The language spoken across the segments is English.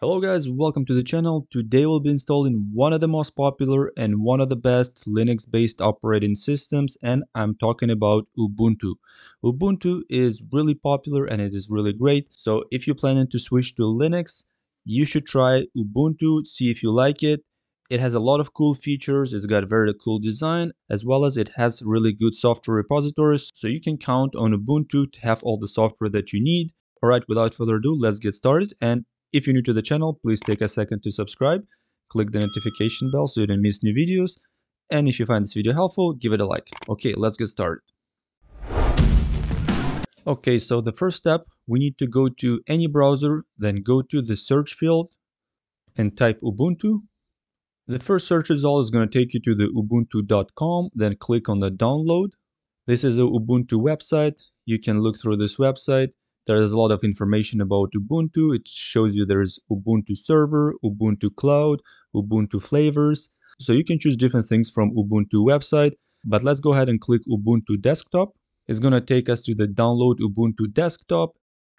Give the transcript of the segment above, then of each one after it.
Hello guys, welcome to the channel. Today we'll be installing one of the most popular and one of the best Linux based operating systems and I'm talking about Ubuntu. Ubuntu is really popular and it is really great. So if you're planning to switch to Linux, you should try Ubuntu, see if you like it. It has a lot of cool features, it's got very cool design, as well as it has really good software repositories, so you can count on Ubuntu to have all the software that you need. Alright, without further ado, let's get started and if you're new to the channel, please take a second to subscribe, click the notification bell so you don't miss new videos, and if you find this video helpful, give it a like. Okay, let's get started. Okay, so the first step, we need to go to any browser, then go to the search field and type Ubuntu. The first search result is going to take you to the ubuntu.com, then click on the download. This is the Ubuntu website. You can look through this website there is a lot of information about Ubuntu. It shows you there's Ubuntu server, Ubuntu cloud, Ubuntu flavors. So you can choose different things from Ubuntu website. But let's go ahead and click Ubuntu desktop. It's going to take us to the download Ubuntu desktop.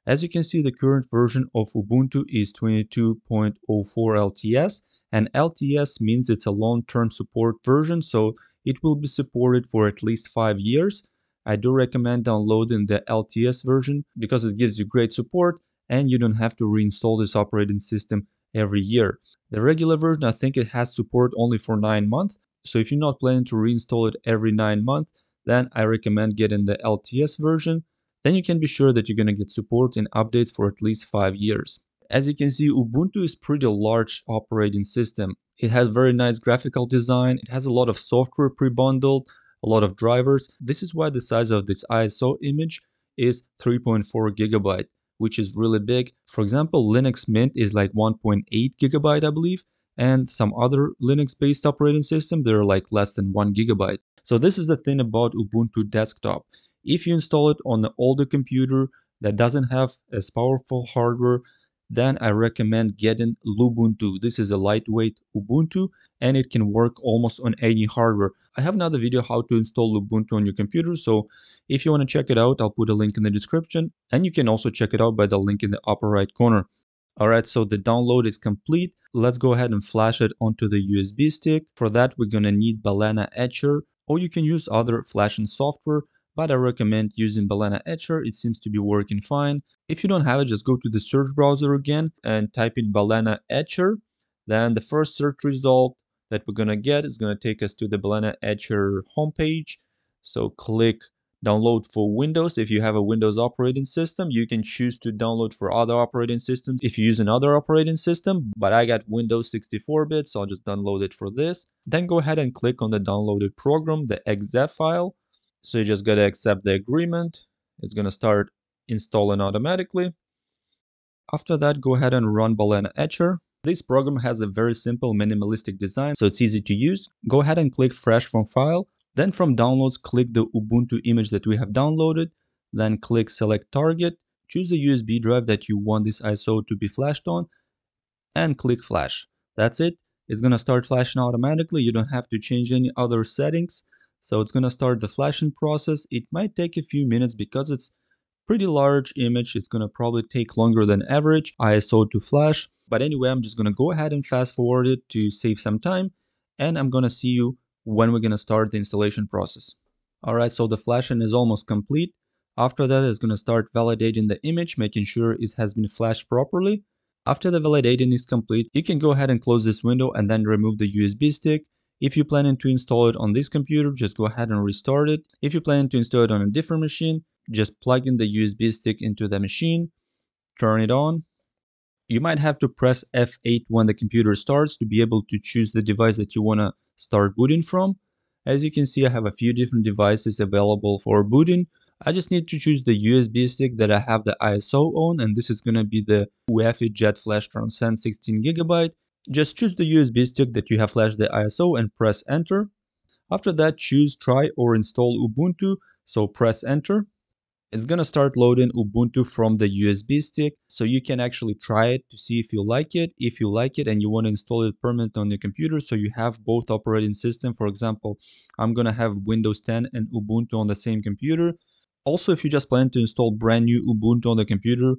As you can see, the current version of Ubuntu is 22.04 LTS and LTS means it's a long-term support version. So it will be supported for at least five years. I do recommend downloading the LTS version because it gives you great support and you don't have to reinstall this operating system every year. The regular version, I think it has support only for 9 months. So if you're not planning to reinstall it every 9 months, then I recommend getting the LTS version. Then you can be sure that you're going to get support and updates for at least 5 years. As you can see, Ubuntu is pretty large operating system. It has very nice graphical design. It has a lot of software pre-bundled a lot of drivers. This is why the size of this ISO image is 3.4 gigabyte, which is really big. For example, Linux Mint is like 1.8 gigabyte, I believe, and some other Linux-based operating system, they're like less than 1 gigabyte. So this is the thing about Ubuntu desktop. If you install it on an older computer that doesn't have as powerful hardware, then I recommend getting Lubuntu. This is a lightweight Ubuntu and it can work almost on any hardware. I have another video how to install Lubuntu on your computer, so if you want to check it out, I'll put a link in the description and you can also check it out by the link in the upper right corner. Alright, so the download is complete. Let's go ahead and flash it onto the USB stick. For that, we're going to need Balena Etcher or you can use other flashing software but I recommend using Balena Etcher, it seems to be working fine. If you don't have it, just go to the search browser again and type in Balena Etcher. Then the first search result that we're gonna get is gonna take us to the Balena Etcher homepage. So click download for Windows. If you have a Windows operating system, you can choose to download for other operating systems if you use another operating system, but I got Windows 64-bit, so I'll just download it for this. Then go ahead and click on the downloaded program, the exe file. So you just gotta accept the agreement. It's gonna start installing automatically. After that, go ahead and run Balena Etcher. This program has a very simple minimalistic design, so it's easy to use. Go ahead and click Flash from File. Then from Downloads, click the Ubuntu image that we have downloaded. Then click Select Target. Choose the USB drive that you want this ISO to be flashed on. And click Flash. That's it. It's gonna start flashing automatically. You don't have to change any other settings. So it's going to start the flashing process. It might take a few minutes because it's pretty large image. It's going to probably take longer than average ISO to flash. But anyway, I'm just going to go ahead and fast forward it to save some time. And I'm going to see you when we're going to start the installation process. Alright, so the flashing is almost complete. After that, it's going to start validating the image, making sure it has been flashed properly. After the validating is complete, you can go ahead and close this window and then remove the USB stick if you're planning to install it on this computer, just go ahead and restart it. If you're planning to install it on a different machine, just plug in the USB stick into the machine, turn it on. You might have to press F8 when the computer starts to be able to choose the device that you want to start booting from. As you can see, I have a few different devices available for booting. I just need to choose the USB stick that I have the ISO on, and this is going to be the UEFI Jet Flash Transcend 16GB. Just choose the USB stick that you have flashed the ISO and press enter. After that, choose try or install Ubuntu, so press enter. It's gonna start loading Ubuntu from the USB stick, so you can actually try it to see if you like it. If you like it and you want to install it permanently on your computer, so you have both operating system. For example, I'm gonna have Windows 10 and Ubuntu on the same computer. Also, if you just plan to install brand new Ubuntu on the computer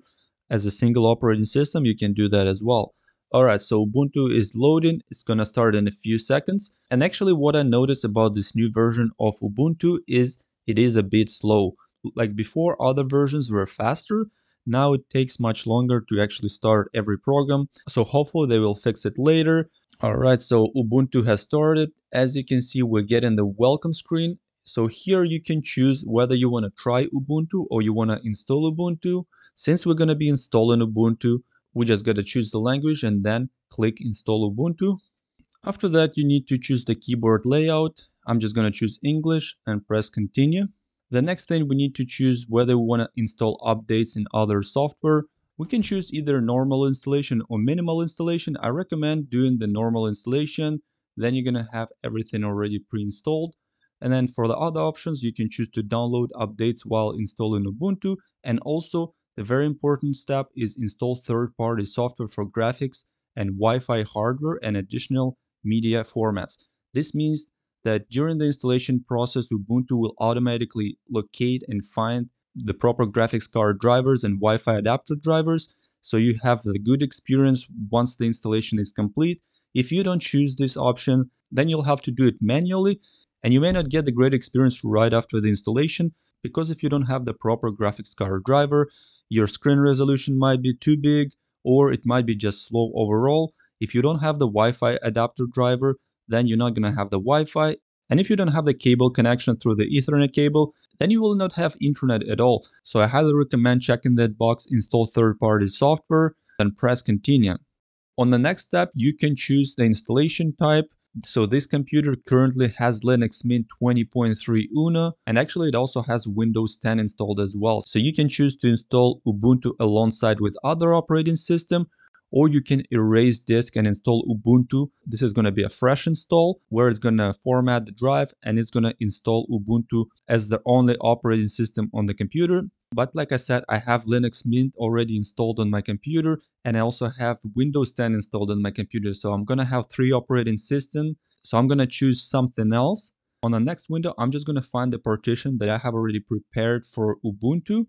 as a single operating system, you can do that as well. Alright, so Ubuntu is loading. It's gonna start in a few seconds. And actually what I noticed about this new version of Ubuntu is it is a bit slow. Like before, other versions were faster. Now it takes much longer to actually start every program. So hopefully they will fix it later. Alright, so Ubuntu has started. As you can see, we're getting the welcome screen. So here you can choose whether you want to try Ubuntu or you want to install Ubuntu. Since we're going to be installing Ubuntu, we just got to choose the language and then click install Ubuntu. After that, you need to choose the keyboard layout. I'm just going to choose English and press continue. The next thing we need to choose whether we want to install updates in other software. We can choose either normal installation or minimal installation. I recommend doing the normal installation. Then you're going to have everything already pre-installed. And then for the other options, you can choose to download updates while installing Ubuntu. And also the very important step is install third-party software for graphics and Wi-Fi hardware and additional media formats. This means that during the installation process, Ubuntu will automatically locate and find the proper graphics card drivers and Wi-Fi adapter drivers. So you have the good experience once the installation is complete. If you don't choose this option, then you'll have to do it manually and you may not get the great experience right after the installation because if you don't have the proper graphics card driver, your screen resolution might be too big or it might be just slow overall. If you don't have the Wi-Fi adapter driver, then you're not going to have the Wi-Fi. And if you don't have the cable connection through the Ethernet cable, then you will not have internet at all. So I highly recommend checking that box, install third-party software, then press continue. On the next step, you can choose the installation type so this computer currently has Linux Mint 20.3 Una and actually it also has Windows 10 installed as well. So you can choose to install Ubuntu alongside with other operating system or you can erase disk and install Ubuntu. This is going to be a fresh install where it's going to format the drive and it's going to install Ubuntu as the only operating system on the computer. But like I said, I have Linux Mint already installed on my computer and I also have Windows 10 installed on my computer. So I'm going to have three operating systems. So I'm going to choose something else. On the next window, I'm just to find the partition that I have already prepared for Ubuntu.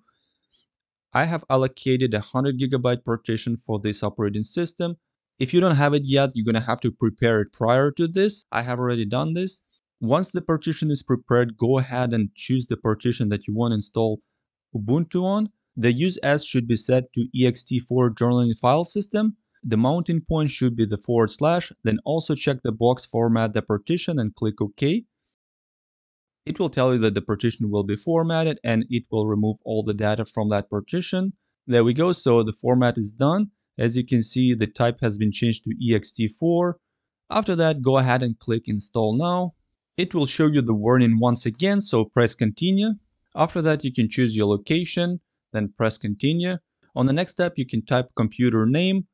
I have allocated a 100 gigabyte partition for this operating system. If you don't have it yet, you're going to have to prepare it prior to this. I have already done this. Once the partition is prepared, go ahead and choose the partition that you want to install Ubuntu on. The use as should be set to ext4 journaling file system. The mounting point should be the forward slash, then also check the box format the partition and click OK it will tell you that the partition will be formatted and it will remove all the data from that partition. There we go, so the format is done. As you can see, the type has been changed to ext4. After that, go ahead and click install now. It will show you the warning once again, so press continue. After that, you can choose your location, then press continue. On the next step, you can type computer name.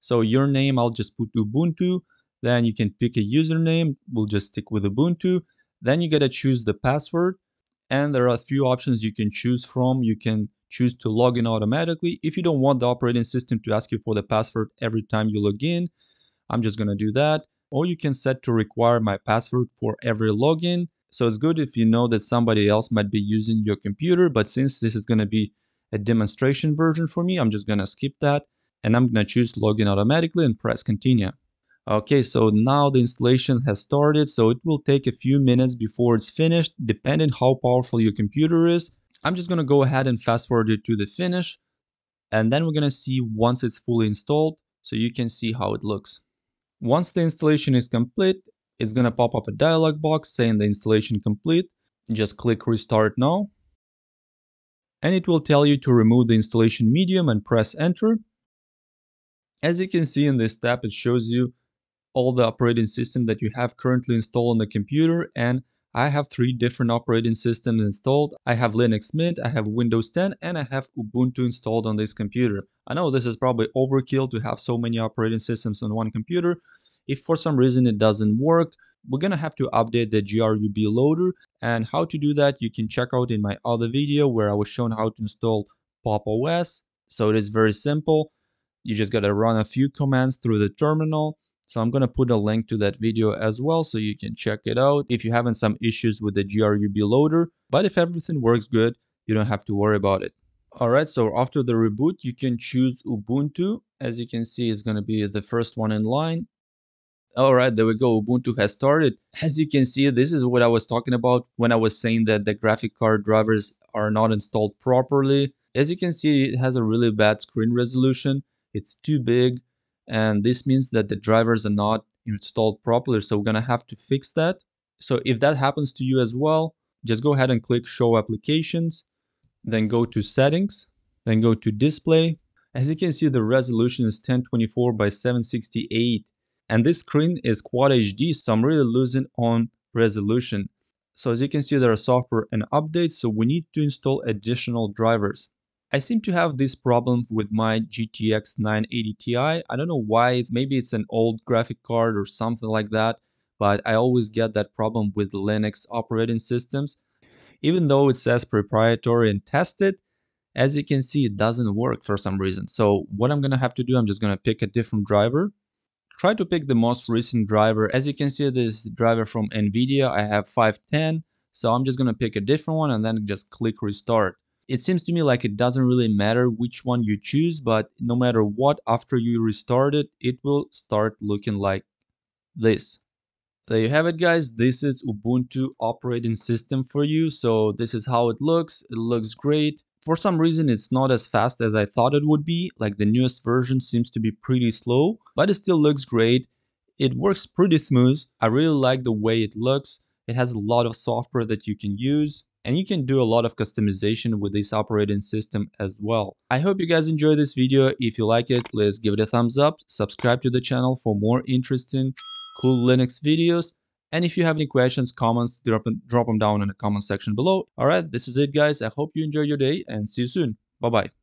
So your name, I'll just put Ubuntu. Then you can pick a username. We'll just stick with Ubuntu. Then you gotta choose the password and there are a few options you can choose from. You can choose to log in automatically. If you don't want the operating system to ask you for the password every time you log in, I'm just gonna do that. Or you can set to require my password for every login. So it's good if you know that somebody else might be using your computer, but since this is gonna be a demonstration version for me, I'm just gonna skip that and I'm gonna choose login automatically and press continue. Okay, so now the installation has started, so it will take a few minutes before it's finished, depending how powerful your computer is. I'm just gonna go ahead and fast forward it to the finish, and then we're gonna see once it's fully installed, so you can see how it looks. Once the installation is complete, it's gonna pop up a dialog box saying the installation complete. Just click restart now. And it will tell you to remove the installation medium and press enter. As you can see in this tab, it shows you all the operating system that you have currently installed on the computer and I have three different operating systems installed. I have Linux Mint, I have Windows 10, and I have Ubuntu installed on this computer. I know this is probably overkill to have so many operating systems on one computer. If for some reason it doesn't work, we're gonna have to update the GRUB loader and how to do that you can check out in my other video where I was shown how to install Pop OS. So it is very simple. You just gotta run a few commands through the terminal so I'm going to put a link to that video as well so you can check it out if you're having some issues with the GRUB loader. But if everything works good, you don't have to worry about it. Alright, so after the reboot, you can choose Ubuntu As you can see, it's going to be the first one in line. All right, there we go. Ubuntu has started. As you can see, this is what I was talking about when I was saying that the graphic card drivers are not installed properly. As you can see, it has a really bad screen resolution. It's too big, and this means that the drivers are not installed properly. So we're to have to fix that. So if that happens to you as well, just go ahead and click Show Applications, then go to Settings, then go to Display. As you can see, the resolution is 1024 by 768 and this screen is Quad HD, so I'm really losing on resolution. So as you can see, there are software and updates, so we need to install additional drivers. I seem to have this problem with my GTX 980 Ti. I don't know why, it's, maybe it's an old graphic card or something like that, but I always get that problem with Linux operating systems. Even though it says proprietary and tested, as you can see, it doesn't work for some reason. So what I'm gonna have to do, I'm just gonna pick a different driver try to pick the most recent driver. As you can see, this driver from NVIDIA, I have 510. So I'm just going to pick a different one and then just click restart. It seems to me like it doesn't really matter which one you choose, but no matter what, after you restart it, it will start looking like this. There you have it guys, this is Ubuntu operating system for you. So this is how it looks, it looks great. For some reason, it's not as fast as I thought it would be, like the newest version seems to be pretty slow, but it still looks great. It works pretty smooth. I really like the way it looks. It has a lot of software that you can use and you can do a lot of customization with this operating system as well. I hope you guys enjoyed this video. If you like it, please give it a thumbs up, subscribe to the channel for more interesting, cool Linux videos, and if you have any questions, comments, drop them, drop them down in the comment section below. All right, this is it, guys. I hope you enjoy your day and see you soon. Bye bye.